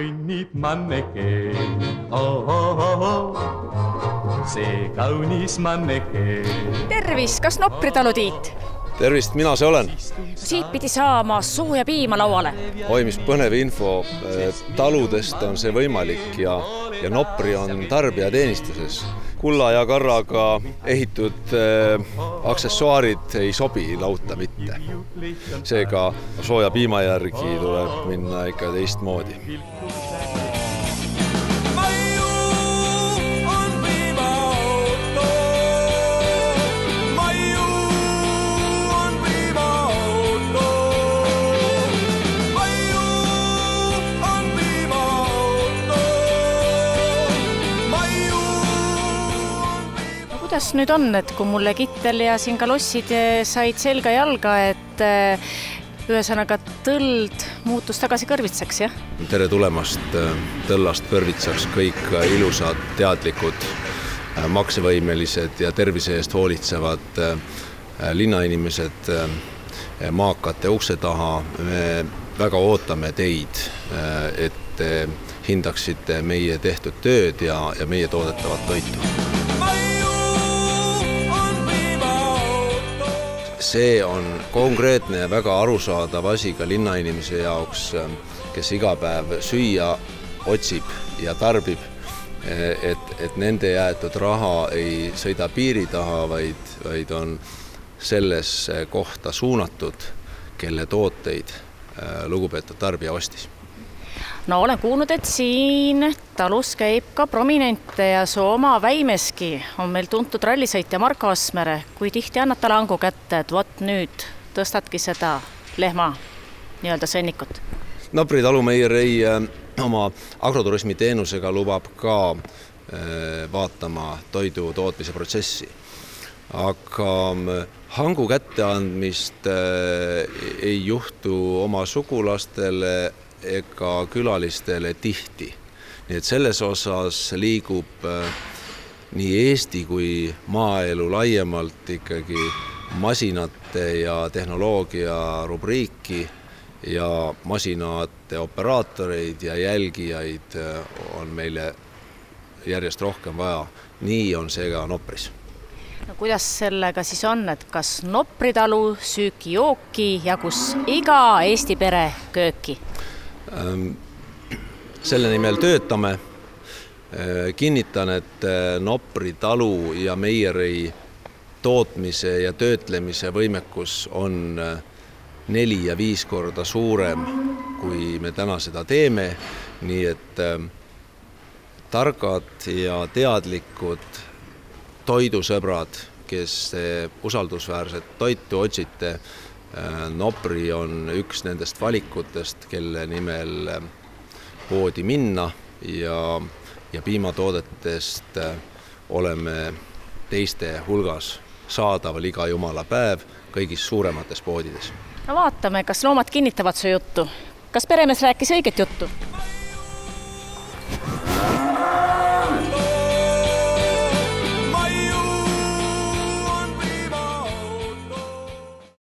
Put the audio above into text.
kõnnib manneke oh,. Oh, oh, oh. see kaunis manneke. tervist, kas Nopri talu Tiit? tervist, mina see olen. siit pidi saama sooja piima lauale. oi, mis põnev info. taludest on see võimalik ja, ja Nopri on tarbijateenistuses kulla ja karraga ehitud äh, aksessuaarid ei sobi lauta mitte. seega sooja piima järgi tuleb minna ikka teistmoodi. Kuidas nüüd on, et kui mulle kittel ja siin kalossid said selga-jalga, et eh, ühesõnaga tõld muutus tagasi kõrvitsaks, jah? tere tulemast eh, Tõllast kõrvitsaks, kõik ilusad, teadlikud, maksevõimelised ja tervise eest hoolitsevad linnainimesed maakate ukse taha. me väga ootame teid, et te hindaksite meie tehtud tööd ja, ja meie toodetavat toitu see on konkreetne ja väga arusaadav asi ka linnainimese jaoks, kes iga päev süüa otsib ja tarbib. et, et nende jäetud raha ei sõida piiri taha, vaid, vaid on sellesse kohta suunatud, kelle tooteid lugupeetud tarbija ostis no olen kuulnud, et siin talus käib ka prominente ja su oma Väimeski on meil tuntud rallisõitja Marko Asmere. kui tihti annad talle hangu kätte, et vot nüüd tõstadki seda lehma nii-öelda sõnnikut? Napri talumeieri äh, oma agroturismi teenusega lubab ka äh, vaatama toidu tootmise protsessi. aga äh, hangu kätteandmist ei juhtu oma sugulastele ega külalistele tihti. nii et selles osas liigub äh, nii Eesti kui maaelu laiemalt ikkagi masinate ja tehnoloogia rubriiki ja masinate operaatoreid ja jälgijaid äh, on meile järjest rohkem vaja. nii on see ka Nopris no kuidas sellega siis on, et kas Nopri talu süüki-jooki jagus iga Eesti pere kööki? Ehm, selle nimel töötame. Ehm, kinnitan, et eh, Nopri talu ja Meieri tootmise ja töötlemise võimekus on eh, neli ja viis korda suurem, kui me täna seda teeme, nii et ehm, targad ja teadlikud toidusõbrad, kes usaldusväärset toitu otsite Nopri on üks nendest valikutest, kelle nimel äh, poodi minna ja, ja piimatoodetest äh, oleme teiste hulgas saadaval iga jumala päev kõigis suuremates poodides. no vaatame, kas loomad kinnitavad su juttu. kas peremees rääkis õiget juttu?